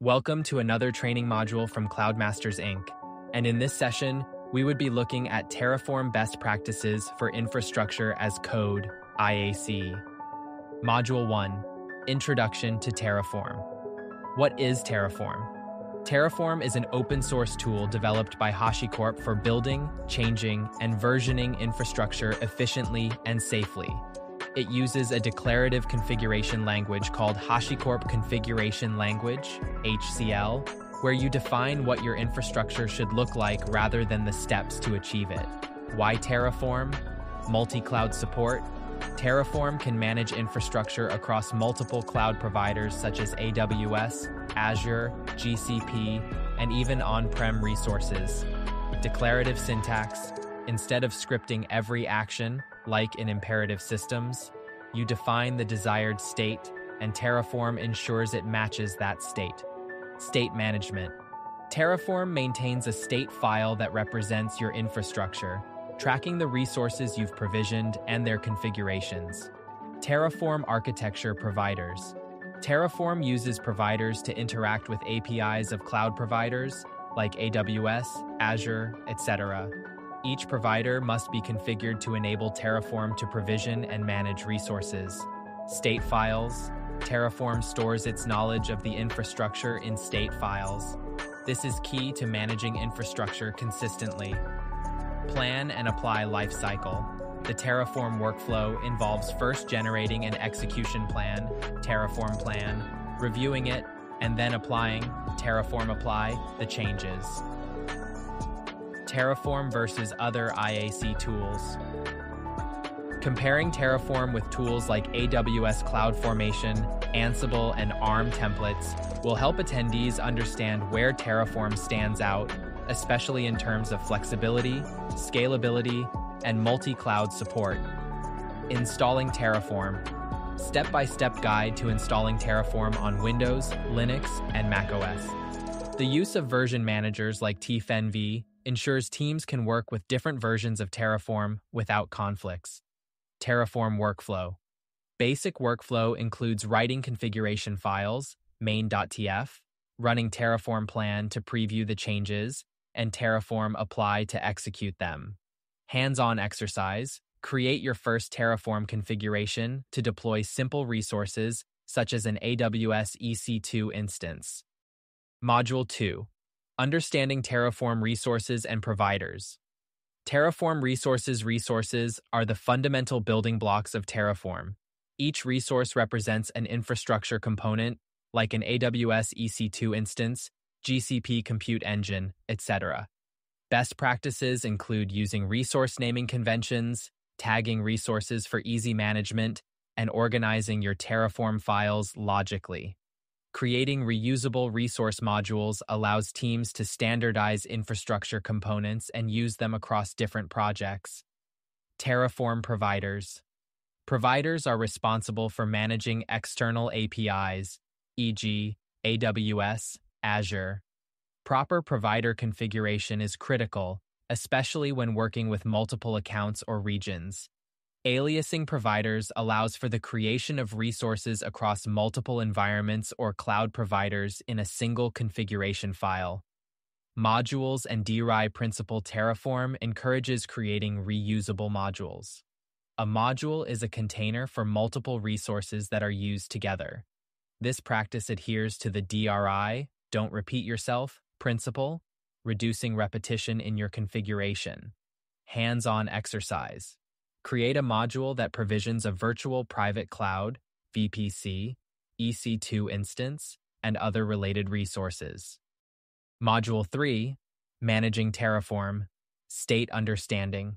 Welcome to another training module from Cloudmasters Inc. And in this session, we would be looking at Terraform best practices for infrastructure as code, IAC. Module 1 Introduction to Terraform. What is Terraform? Terraform is an open source tool developed by HashiCorp for building, changing, and versioning infrastructure efficiently and safely. It uses a declarative configuration language called HashiCorp Configuration Language, HCL, where you define what your infrastructure should look like rather than the steps to achieve it. Why Terraform? Multi cloud support. Terraform can manage infrastructure across multiple cloud providers such as AWS, Azure, GCP, and even on prem resources. Declarative syntax instead of scripting every action, like in imperative systems, you define the desired state, and Terraform ensures it matches that state. State management. Terraform maintains a state file that represents your infrastructure, tracking the resources you've provisioned and their configurations. Terraform architecture providers. Terraform uses providers to interact with APIs of cloud providers like AWS, Azure, etc. Each provider must be configured to enable Terraform to provision and manage resources. State files. Terraform stores its knowledge of the infrastructure in state files. This is key to managing infrastructure consistently. Plan and apply lifecycle. The Terraform workflow involves first generating an execution plan, Terraform plan, reviewing it, and then applying, Terraform apply, the changes. Terraform versus other IAC tools. Comparing Terraform with tools like AWS CloudFormation, Ansible, and ARM templates will help attendees understand where Terraform stands out, especially in terms of flexibility, scalability, and multi-cloud support. Installing Terraform. Step-by-step guide to installing Terraform on Windows, Linux, and macOS. The use of version managers like tfenv ensures teams can work with different versions of Terraform without conflicts. Terraform workflow. Basic workflow includes writing configuration files, main.tf, running Terraform plan to preview the changes, and Terraform apply to execute them. Hands-on exercise. Create your first Terraform configuration to deploy simple resources such as an AWS EC2 instance. Module 2 Understanding Terraform Resources and Providers. Terraform Resources resources are the fundamental building blocks of Terraform. Each resource represents an infrastructure component, like an AWS EC2 instance, GCP compute engine, etc. Best practices include using resource naming conventions, tagging resources for easy management, and organizing your Terraform files logically. Creating reusable resource modules allows teams to standardize infrastructure components and use them across different projects. Terraform providers. Providers are responsible for managing external APIs, e.g., AWS, Azure. Proper provider configuration is critical, especially when working with multiple accounts or regions. Aliasing providers allows for the creation of resources across multiple environments or cloud providers in a single configuration file. Modules and DRY principle Terraform encourages creating reusable modules. A module is a container for multiple resources that are used together. This practice adheres to the DRY, don't repeat yourself, principle, reducing repetition in your configuration. Hands on exercise. Create a module that provisions a virtual private cloud, VPC, EC2 instance, and other related resources. Module 3 Managing Terraform State Understanding.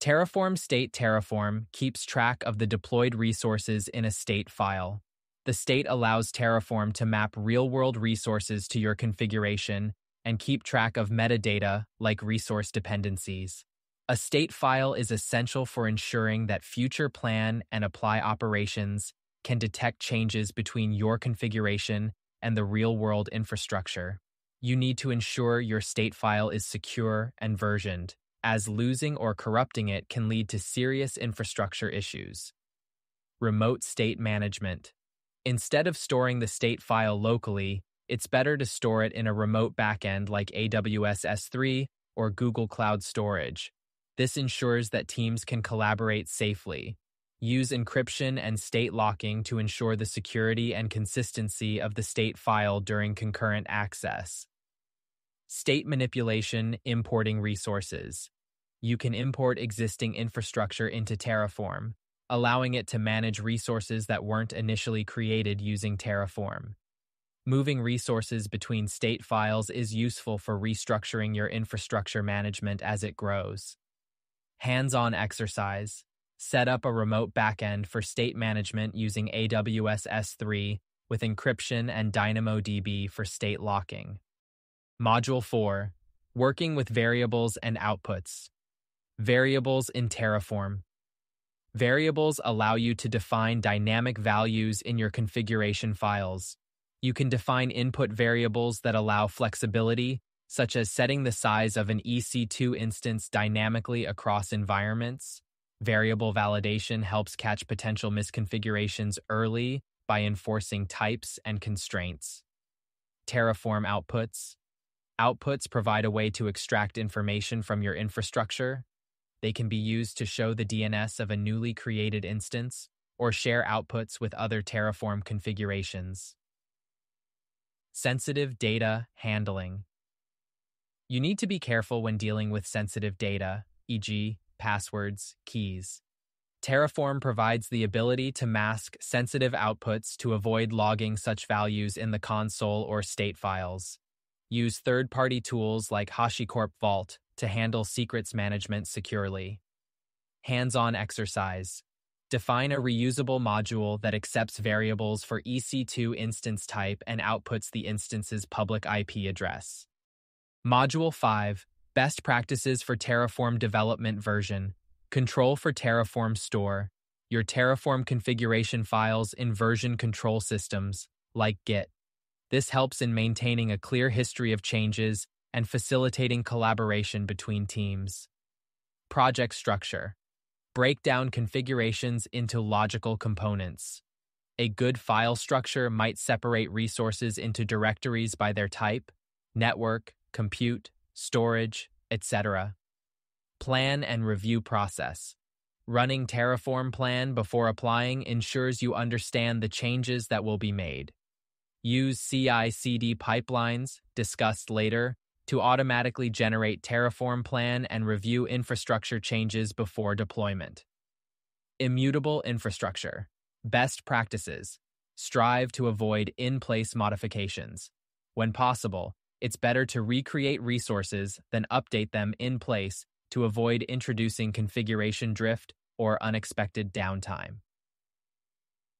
Terraform State Terraform keeps track of the deployed resources in a state file. The state allows Terraform to map real world resources to your configuration and keep track of metadata like resource dependencies. A state file is essential for ensuring that future plan and apply operations can detect changes between your configuration and the real world infrastructure. You need to ensure your state file is secure and versioned, as losing or corrupting it can lead to serious infrastructure issues. Remote state management. Instead of storing the state file locally, it's better to store it in a remote backend like AWS S3 or Google Cloud Storage. This ensures that teams can collaborate safely. Use encryption and state locking to ensure the security and consistency of the state file during concurrent access. State manipulation, importing resources. You can import existing infrastructure into Terraform, allowing it to manage resources that weren't initially created using Terraform. Moving resources between state files is useful for restructuring your infrastructure management as it grows. Hands on exercise. Set up a remote backend for state management using AWS S3 with encryption and DynamoDB for state locking. Module 4 Working with Variables and Outputs. Variables in Terraform. Variables allow you to define dynamic values in your configuration files. You can define input variables that allow flexibility, such as setting the size of an EC2 instance dynamically across environments. Variable validation helps catch potential misconfigurations early by enforcing types and constraints. Terraform outputs. Outputs provide a way to extract information from your infrastructure. They can be used to show the DNS of a newly created instance or share outputs with other Terraform configurations. Sensitive data handling. You need to be careful when dealing with sensitive data, e.g., passwords, keys. Terraform provides the ability to mask sensitive outputs to avoid logging such values in the console or state files. Use third party tools like HashiCorp Vault to handle secrets management securely. Hands on exercise. Define a reusable module that accepts variables for EC2 instance type and outputs the instance's public IP address. Module 5 Best Practices for Terraform Development Version Control for Terraform Store Your Terraform configuration files in version control systems, like Git. This helps in maintaining a clear history of changes and facilitating collaboration between teams. Project Structure Break down configurations into logical components. A good file structure might separate resources into directories by their type, network, compute, storage, etc. Plan and review process. Running Terraform plan before applying ensures you understand the changes that will be made. Use CI CD pipelines, discussed later, to automatically generate Terraform plan and review infrastructure changes before deployment. Immutable infrastructure. Best practices. Strive to avoid in place modifications. When possible, it's better to recreate resources than update them in place to avoid introducing configuration drift or unexpected downtime.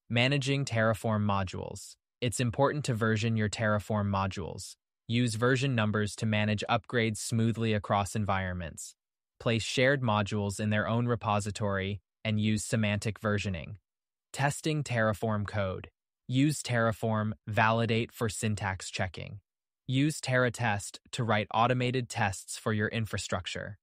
Managing Terraform modules. It's important to version your Terraform modules. Use version numbers to manage upgrades smoothly across environments. Place shared modules in their own repository and use semantic versioning. Testing Terraform code. Use Terraform validate for syntax checking. Use TerraTest to write automated tests for your infrastructure.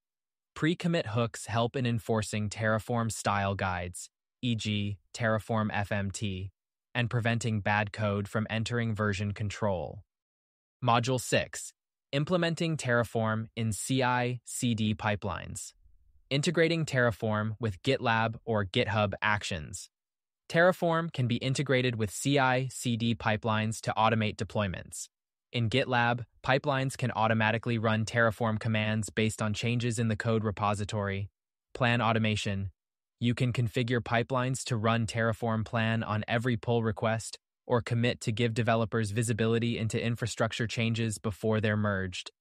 Pre-commit hooks help in enforcing Terraform style guides, e.g., Terraform FMT, and preventing bad code from entering version control. Module 6 Implementing Terraform in CI CD pipelines. Integrating Terraform with GitLab or GitHub Actions. Terraform can be integrated with CI CD pipelines to automate deployments. In GitLab, pipelines can automatically run Terraform commands based on changes in the code repository. Plan automation. You can configure pipelines to run Terraform plan on every pull request or commit to give developers visibility into infrastructure changes before they're merged.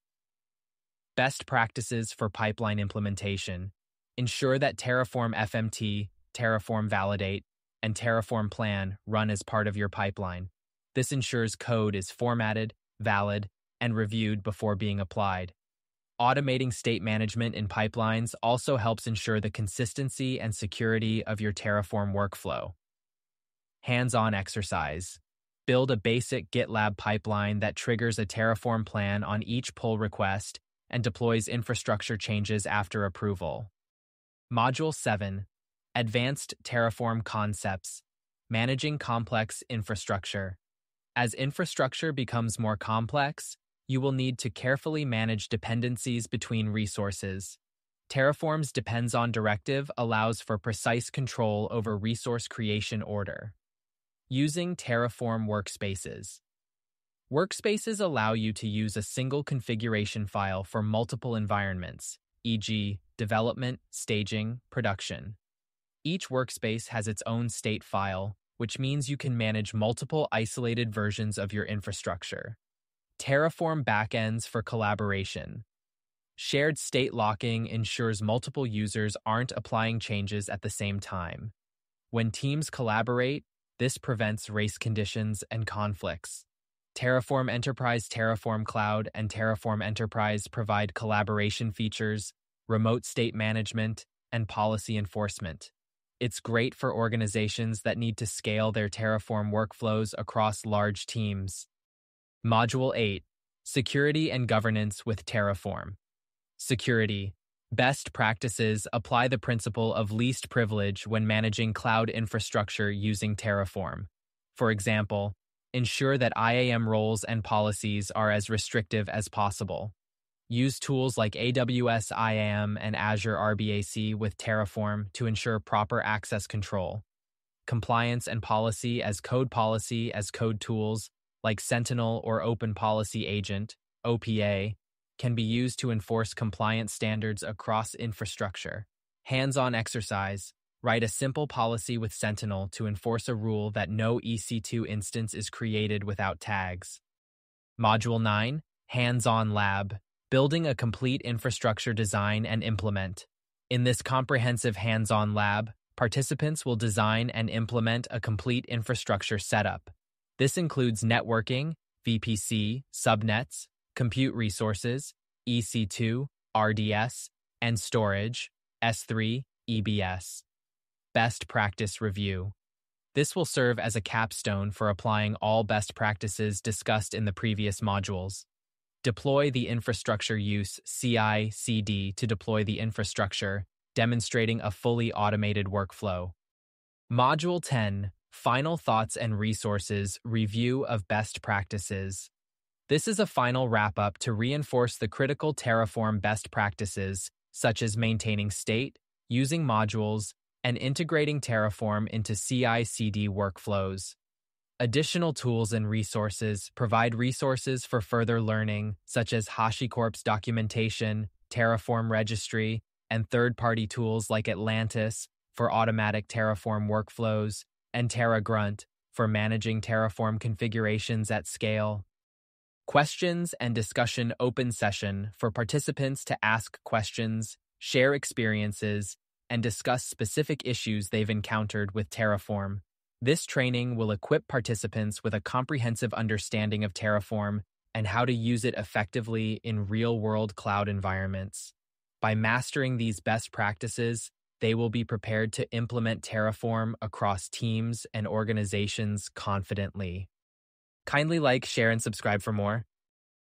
Best practices for pipeline implementation. Ensure that Terraform FMT, Terraform Validate, and Terraform Plan run as part of your pipeline. This ensures code is formatted, valid, and reviewed before being applied. Automating state management in pipelines also helps ensure the consistency and security of your Terraform workflow. Hands on exercise. Build a basic GitLab pipeline that triggers a Terraform plan on each pull request and deploys infrastructure changes after approval. Module 7 Advanced Terraform Concepts Managing Complex Infrastructure. As infrastructure becomes more complex, you will need to carefully manage dependencies between resources. Terraform's depends on directive allows for precise control over resource creation order. Using Terraform workspaces. Workspaces allow you to use a single configuration file for multiple environments, e.g., development, staging, production. Each workspace has its own state file, which means you can manage multiple isolated versions of your infrastructure. Terraform backends for collaboration. Shared state locking ensures multiple users aren't applying changes at the same time. When teams collaborate, this prevents race conditions and conflicts. Terraform Enterprise, Terraform Cloud, and Terraform Enterprise provide collaboration features, remote state management, and policy enforcement. It's great for organizations that need to scale their Terraform workflows across large teams. Module 8 Security and Governance with Terraform. Security. Best practices apply the principle of least privilege when managing cloud infrastructure using Terraform. For example, ensure that IAM roles and policies are as restrictive as possible. Use tools like AWS IAM and Azure RBAC with Terraform to ensure proper access control. Compliance and policy as code policy as code tools like Sentinel or Open Policy Agent, OPA, can be used to enforce compliance standards across infrastructure. Hands-on exercise, Write a simple policy with Sentinel to enforce a rule that no EC2 instance is created without tags. Module 9 Hands on Lab Building a complete infrastructure design and implement. In this comprehensive hands on lab, participants will design and implement a complete infrastructure setup. This includes networking, VPC, subnets, compute resources, EC2, RDS, and storage, S3, EBS. Best Practice Review. This will serve as a capstone for applying all best practices discussed in the previous modules. Deploy the infrastructure use CI CD to deploy the infrastructure, demonstrating a fully automated workflow. Module 10 Final Thoughts and Resources Review of Best Practices. This is a final wrap up to reinforce the critical Terraform best practices, such as maintaining state, using modules, and integrating Terraform into CI CD workflows. Additional tools and resources provide resources for further learning, such as HashiCorp's documentation, Terraform registry, and third party tools like Atlantis for automatic Terraform workflows, and TerraGrunt for managing Terraform configurations at scale. Questions and discussion open session for participants to ask questions, share experiences, and discuss specific issues they've encountered with Terraform. This training will equip participants with a comprehensive understanding of Terraform and how to use it effectively in real world cloud environments. By mastering these best practices, they will be prepared to implement Terraform across teams and organizations confidently. Kindly like, share, and subscribe for more.